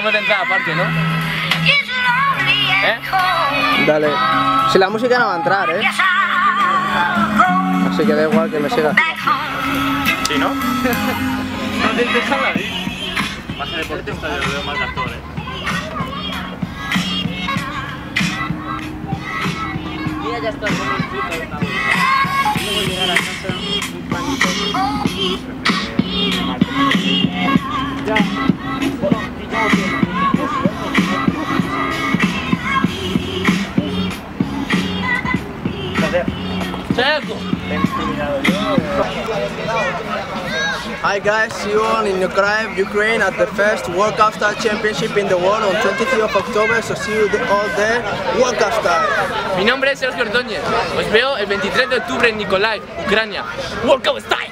hacemos de entrada aparte, ¿no? ¿Eh? Dale. Si la música no va a entrar, ¿eh? Así que da igual que me siga. ¿Sí, no? No te dejan la vida. Más deportista yo veo más de actor, eh. Mira, ya está como un chico de vez. Luego llegar a casa, un panito. Ya. Hi guys, see you all in Ukraine, Ukraine at the first World Cup Style Championship in the world on 23 of October, so see you all there, World Cup Style. Mi nombre es Sergio Ordóñez. Os veo el 23 de octubre en Nikolai, Ucrania. World Cup Style.